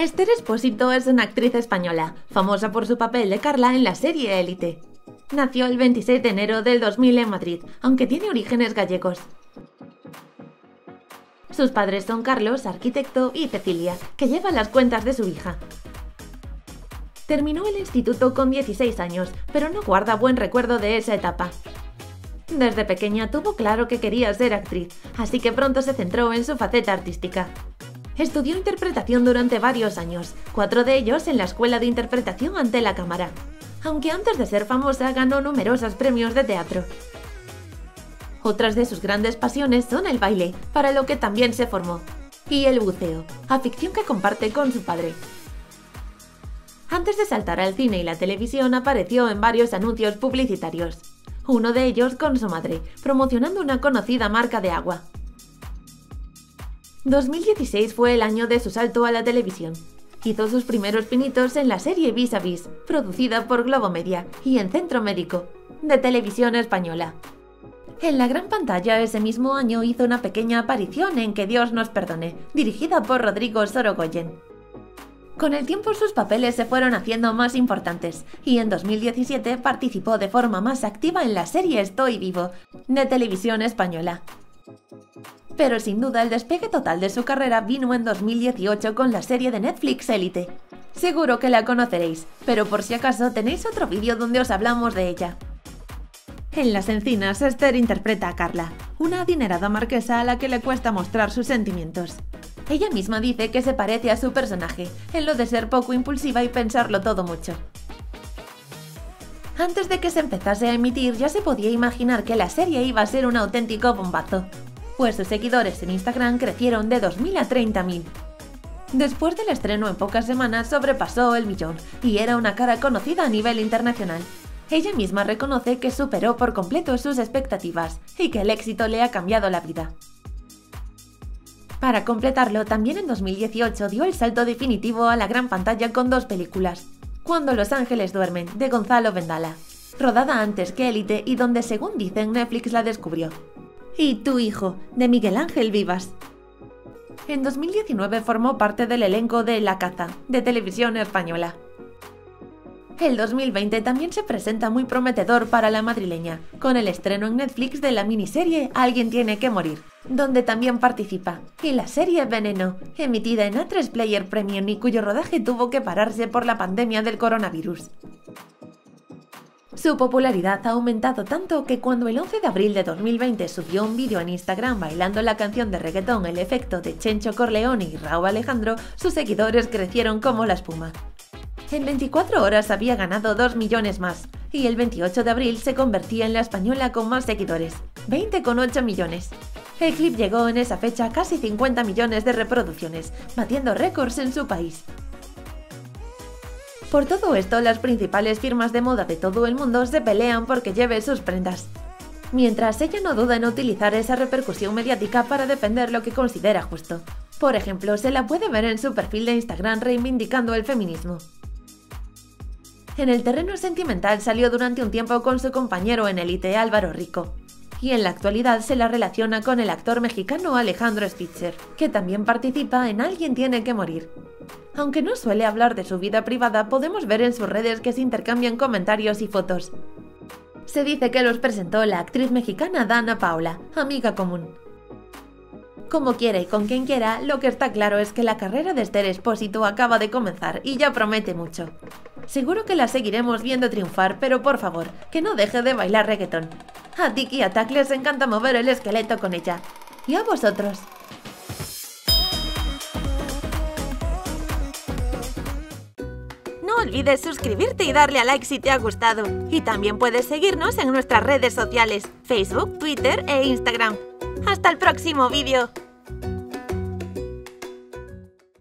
Esther Espósito es una actriz española, famosa por su papel de Carla en la serie Élite. Nació el 26 de enero del 2000 en Madrid, aunque tiene orígenes gallegos. Sus padres son Carlos, arquitecto, y Cecilia, que lleva las cuentas de su hija. Terminó el instituto con 16 años, pero no guarda buen recuerdo de esa etapa. Desde pequeña tuvo claro que quería ser actriz, así que pronto se centró en su faceta artística. Estudió interpretación durante varios años, cuatro de ellos en la Escuela de Interpretación ante la Cámara, aunque antes de ser famosa ganó numerosos premios de teatro. Otras de sus grandes pasiones son el baile, para lo que también se formó, y el buceo, afición que comparte con su padre. Antes de saltar al cine y la televisión apareció en varios anuncios publicitarios, uno de ellos con su madre, promocionando una conocida marca de agua. 2016 fue el año de su salto a la televisión. Hizo sus primeros pinitos en la serie Vis a Vis, producida por Globo Media y en Centro Médico, de televisión española. En la gran pantalla ese mismo año hizo una pequeña aparición en Que Dios nos perdone, dirigida por Rodrigo Sorogoyen. Con el tiempo sus papeles se fueron haciendo más importantes y en 2017 participó de forma más activa en la serie Estoy vivo, de televisión española, pero sin duda el despegue total de su carrera vino en 2018 con la serie de Netflix Elite. Seguro que la conoceréis, pero por si acaso tenéis otro vídeo donde os hablamos de ella. En Las Encinas, Esther interpreta a Carla, una adinerada marquesa a la que le cuesta mostrar sus sentimientos. Ella misma dice que se parece a su personaje, en lo de ser poco impulsiva y pensarlo todo mucho. Antes de que se empezase a emitir ya se podía imaginar que la serie iba a ser un auténtico bombazo pues sus seguidores en Instagram crecieron de 2.000 a 30.000. Después del estreno en pocas semanas sobrepasó el millón y era una cara conocida a nivel internacional. Ella misma reconoce que superó por completo sus expectativas y que el éxito le ha cambiado la vida. Para completarlo, también en 2018 dio el salto definitivo a la gran pantalla con dos películas. Cuando los ángeles duermen, de Gonzalo Vendala, rodada antes que Élite y donde según dicen Netflix la descubrió y Tu hijo, de Miguel Ángel Vivas. En 2019 formó parte del elenco de La Caza, de televisión española. El 2020 también se presenta muy prometedor para la madrileña, con el estreno en Netflix de la miniserie Alguien tiene que morir, donde también participa, y la serie Veneno, emitida en A3 Player Premium y cuyo rodaje tuvo que pararse por la pandemia del coronavirus. Su popularidad ha aumentado tanto que cuando el 11 de abril de 2020 subió un vídeo en Instagram bailando la canción de reggaetón El efecto de Chencho Corleone y Raúl Alejandro, sus seguidores crecieron como la espuma. En 24 horas había ganado 2 millones más, y el 28 de abril se convertía en la española con más seguidores, 20,8 millones. El clip llegó en esa fecha a casi 50 millones de reproducciones, batiendo récords en su país. Por todo esto, las principales firmas de moda de todo el mundo se pelean porque lleve sus prendas. Mientras ella no duda en utilizar esa repercusión mediática para defender lo que considera justo. Por ejemplo, se la puede ver en su perfil de Instagram reivindicando el feminismo. En el terreno sentimental salió durante un tiempo con su compañero en élite Álvaro Rico, y en la actualidad se la relaciona con el actor mexicano Alejandro Spitzer, que también participa en Alguien tiene que morir. Aunque no suele hablar de su vida privada, podemos ver en sus redes que se intercambian comentarios y fotos. Se dice que los presentó la actriz mexicana Dana Paula, amiga común. Como quiera y con quien quiera, lo que está claro es que la carrera de Esther Espósito acaba de comenzar y ya promete mucho. Seguro que la seguiremos viendo triunfar, pero por favor, que no deje de bailar reggaetón. A Tiki y a Tak les encanta mover el esqueleto con ella. ¿Y a vosotros? No olvides suscribirte y darle a like si te ha gustado. Y también puedes seguirnos en nuestras redes sociales, Facebook, Twitter e Instagram. ¡Hasta el próximo vídeo!